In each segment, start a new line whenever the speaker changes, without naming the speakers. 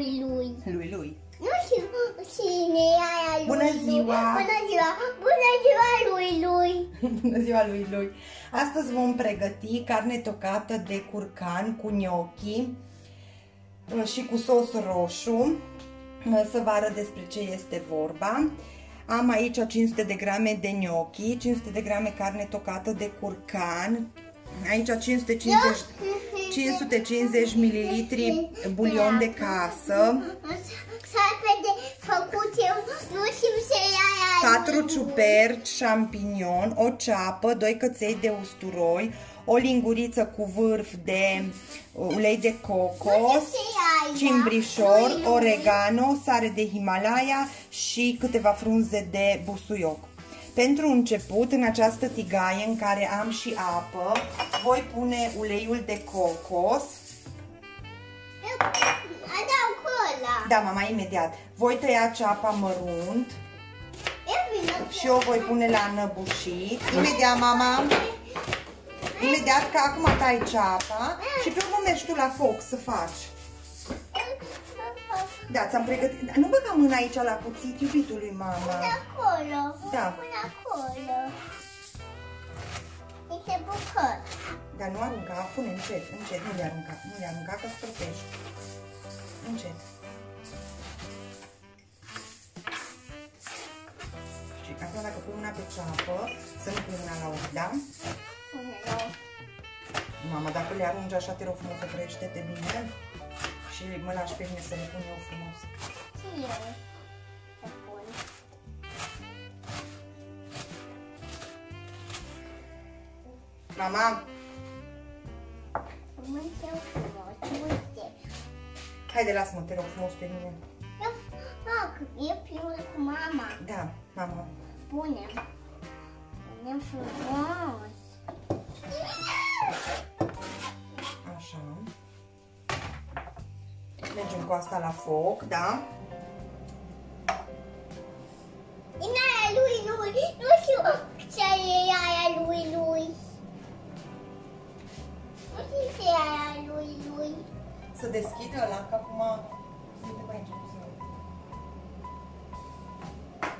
lui lui.
Lui, lui.
Nu știu cine e aia lui
Bună
lui.
ziua!
Bună ziua! Bună ziua lui lui!
Bună ziua lui lui! Astăzi vom pregăti carne tocată de curcan cu gnocchi uh, și cu sos roșu. Uh, Să vă arăt despre ce este vorba. Am aici 500 de grame de gnocchi, 500 de grame carne tocată de curcan, aici 550, 550 ml bulion de casă,
S-ar de făcut eu, nu știu ce e aia
4
lui lui.
ciuperci, șampinion, o ceapă, 2 căței de usturoi, o linguriță cu vârf de uh, ulei de cocos,
Nu știu ce e aia.
cimbrișor,
Lui, lui.
oregano, sare de Himalaya și câteva frunze de busuioc. Pentru început, în această tigaie în care am și apă, voi pune uleiul de cocos.
Eu adaug ăla.
Da, mama, imediat. Voi tăia ceapa mărunt
Eu vin
și o voi pune la înăbușit. Imediat, mama. Imediat că acum tai ceapa și pe urmă mergi tu la foc să faci. Da, ți-am pregătit. Da, Nu băga mâna aici la cuțit, iubitului mama.
Pune acolo.
Da.
Pune acolo. Este bucăt.
Dar nu arunca, pune încet, încet, nu le arunca, nu le arunca că stropești. Încet. Și acum dacă pui mâna pe ceapă, să nu pui mâna la ochi, da?
Pune la
Mama, dacă le arunci așa, te rog frumos să trăiește-te bine și mă lași pe mine să le pun eu frumos.
Ce e? Să pun.
Mama,
Pământ eu frumos. Uite.
haide, lasă-mă, te rog frumos pe mine.
Eu fac. E primul cu mama.
Da, mama.
Punem. Punem frumos.
Cu asta la foc, da?
Din aia lui lui. Nu știu ce e aia lui lui. Nu știu ce e aia lui lui.
Să deschidă ăla, că acum... Uite, băi, încep să...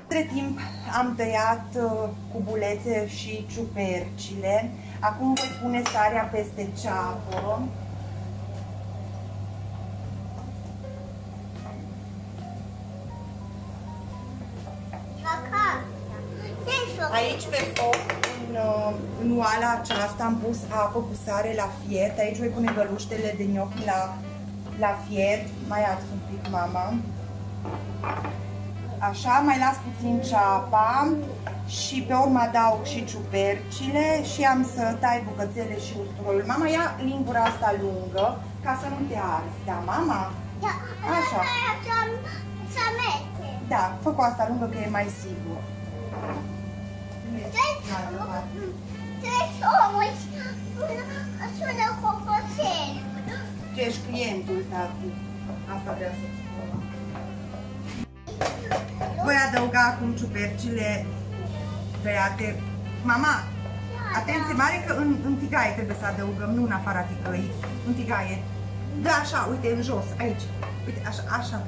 Între timp am tăiat uh, cubulețe și ciupercile. Acum voi pune sarea peste ceapă. Aici pe foc, în, uh, în oala aceasta, am pus apă cu sare la fiert. Aici voi pune găluștele de gnocchi la, la fiert. Mai ars un pic, mama. Așa, mai las puțin ceapa și pe urmă adaug și ciupercile și am să tai bucățele și usturoiul. Mama, ia lingura asta lungă ca să nu te arzi. Da, mama?
Da,
Așa.
Aia să- să merge.
Da, fă cu asta lungă că e mai sigur.
Deci omul sună copățel.
Tu ești clientul, tati. Asta vrea să spun. Voi adăuga acum ciupercile tăiate. Mama, atenție mare că în, în tigaie trebuie să adăugăm, nu în afara tigăii. În tigaie. Da, așa, uite, în jos, aici. Uite, așa, așa.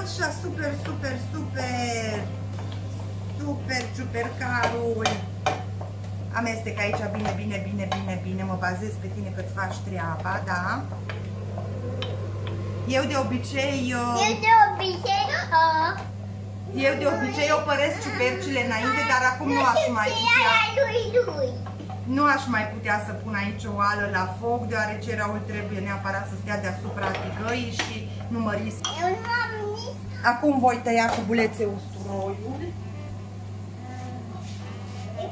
Așa, super, super, super. Super, super carul. Amestec aici bine, bine, bine, bine, bine. Mă bazez pe tine că-ți faci treaba, da? Eu de obicei... uh,
Eu de obicei, uh,
Eu de obicei opăresc ciupercile înainte, dar acum nu aș mai
ce e
putea,
aia lui lui.
nu aș mai putea să pun aici o ală la foc, deoarece raul trebuie neapărat să stea deasupra tigăii și nu mă risc.
Eu nu am nici
Acum voi tăia cu bulețe usturoiul.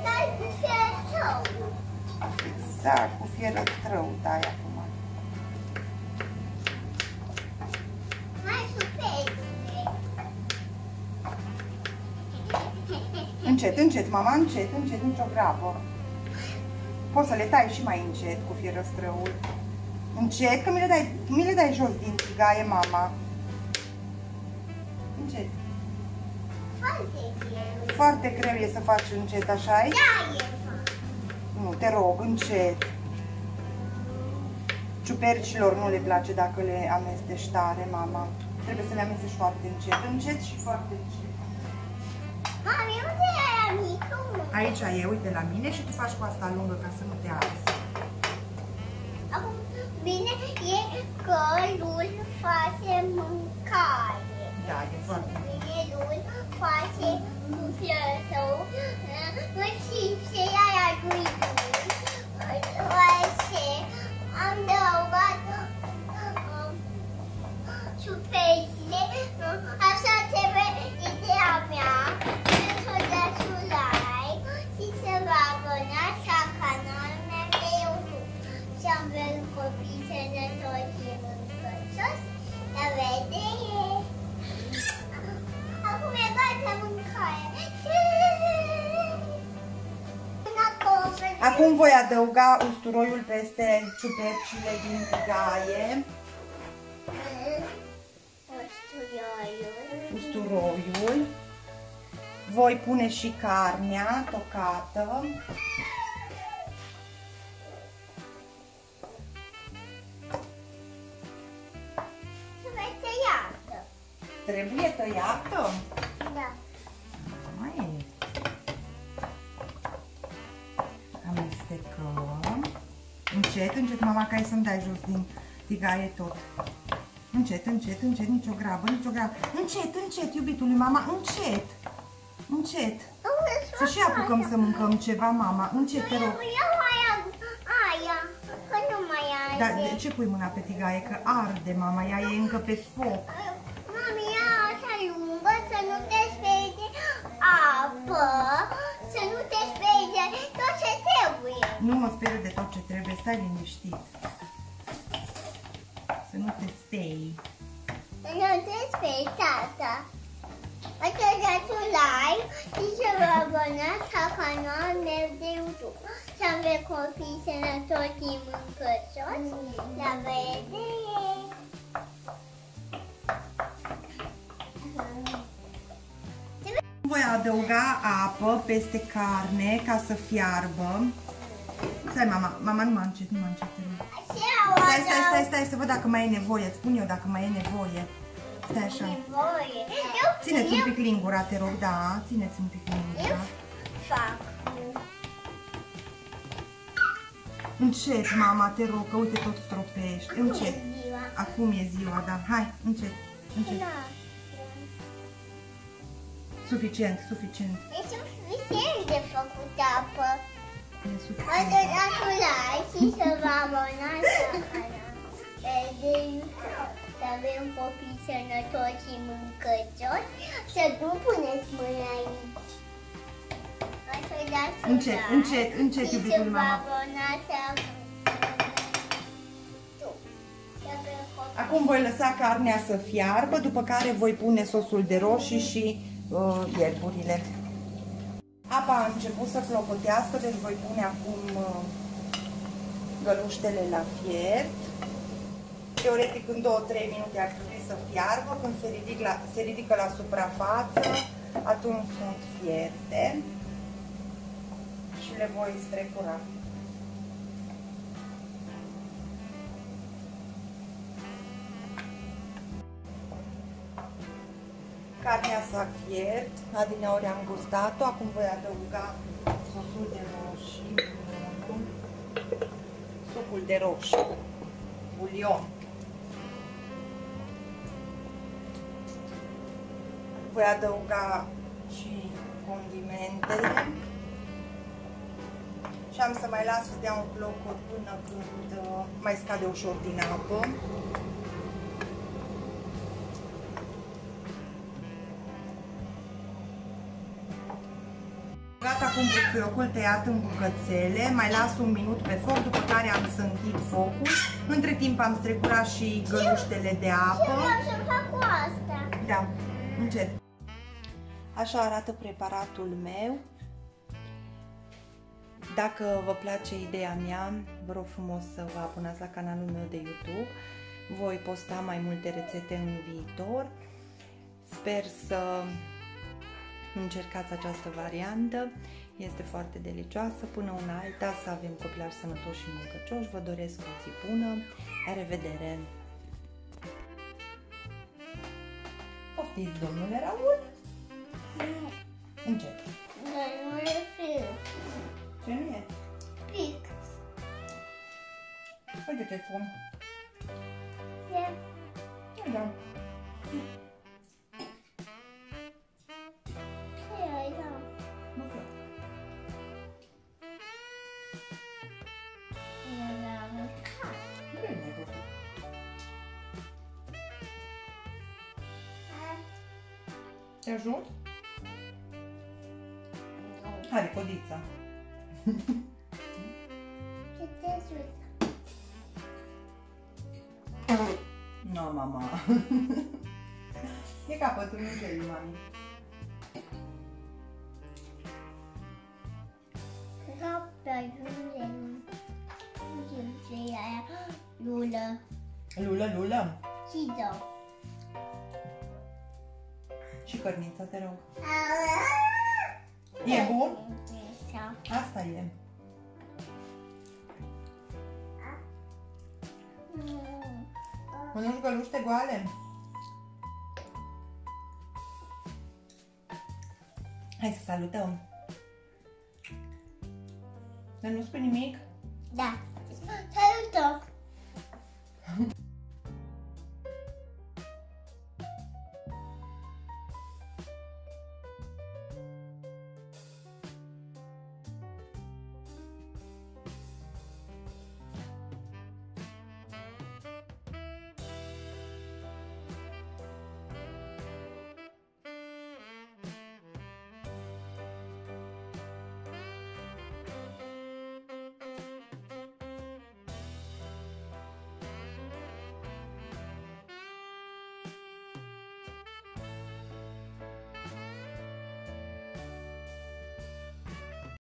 Egal cu său.
Exact, cu fieră strău, tai acum.
Mai superior.
Încet, încet, mama, încet, încet, nicio grabă. Poți să le tai și mai încet cu fieră străul. Încet, că mi le dai, mi le dai jos din tigaie, mama. Încet.
Foarte bine.
Foarte greu e să faci încet, așa -i?
Da, e fac.
Nu, te rog, încet. Ciupercilor nu le place dacă le amestești tare, mama. Trebuie să le amestești foarte încet, încet și foarte încet.
Mami, unde e aia mică?
Aici e, uite la mine și tu faci cu asta lungă ca să nu te arzi.
Acum, bine e că lul face mâncare.
Da, e foarte
Bine lul face fiul său și și aia Acum
voi adăuga usturoiul peste ciupercile din tigaie, usturoiul. Voi pune și carnea tocată. Trebuie tăiată?
Da.
Încet, încet, mama, ca ai să-mi dai jos din tigaie tot. Încet, încet, încet, nicio grabă, nicio grabă. Încet, încet, iubitul lui mama, încet. Încet. Să și apucăm să mâncăm ceva, mama. Încet, te rog.
Iau aia, aia, că nu mai are.
Dar de ce pui mâna pe tigaie? Că arde, mama, ea e încă pe foc.
Nu
mă speriu de tot ce trebuie, stai liniștit. Să nu te spei.
Să nu te spede, tata. Să dați un like și să vă abonați la canalul meu de YouTube. Să avem copii sănătoși și mâncăcioși. La vedere!
Voi adăuga apă peste carne ca să fiarbă. Stai, mama, mama, nu mă încet, nu mă încet. te rog. Stai, stai, stai, stai, să văd dacă mai e nevoie. Îți spun eu dacă mai e nevoie. Stai așa.
Nevoie. Eu,
Țineți un
eu,
pic lingura, te rog, da, țineți un pic
eu
lingura.
fac.
Încet, mama, te rog, că uite tot stropești. Încet.
Ziua.
Acum e ziua, da. Hai, încet, încet.
Da.
Suficient, suficient.
E suficient de făcut apă.
E
Vă
suficient.
dați un like și să vă abonați la canal. De să avem copii sănătoși și mâncăcioși. Să nu puneți mâna aici. O să dați un
Încet,
like
încet, încet,
și
iubitul
să vă
mama.
abonați la Tu. Să avem copii.
Acum voi lăsa carnea să fiarbă, după care voi pune sosul de roșii și uh, ierburile. Apa a început să clopotească, deci voi pune acum uh, găluștele la fiert. Teoretic în 2-3 minute ar trebui să fiarbă, când se, ridic la, se ridică la suprafață, atunci sunt fierte și le voi strecura. Carnea s-a fiert, adineori am gustat-o, acum voi adăuga sosul de roșii, bulionul, sucul de roșii, bulion. Voi adăuga și condimentele și am să mai las să dea un clocot până când uh, mai scade ușor din apă. Gata cu busuiocul tăiat în bucățele, mai las un minut pe foc, după care am să închid focul. Între timp am strecurat și găluștele de
Ce
apă.
vreau să fac cu asta?
Da, încet. Așa arată preparatul meu. Dacă vă place ideea mea, vă rog frumos să vă abonați la canalul meu de YouTube. Voi posta mai multe rețete în viitor. Sper să încercați această variantă. Este foarte delicioasă. Până una alta să avem copilari sănătoși și mâncăcioși. Vă doresc o zi bună. La revedere! Poftiți, domnule Raul? Încet.
Dar nu e fix.
Ce nu e?
Fix.
Uite ce spun.
E
Da. Te ajut? Hai, codița.
Ce te ajută?
No, mama. e capătul nivelului, mami.
Cred că pe ajunge nu știu
Și cărnița, te rog. E bun?
Așa.
Asta e.
Mm.
Mănânci găluște goale? Hai să salutăm. Dar nu spui nimic?
Da. Salută!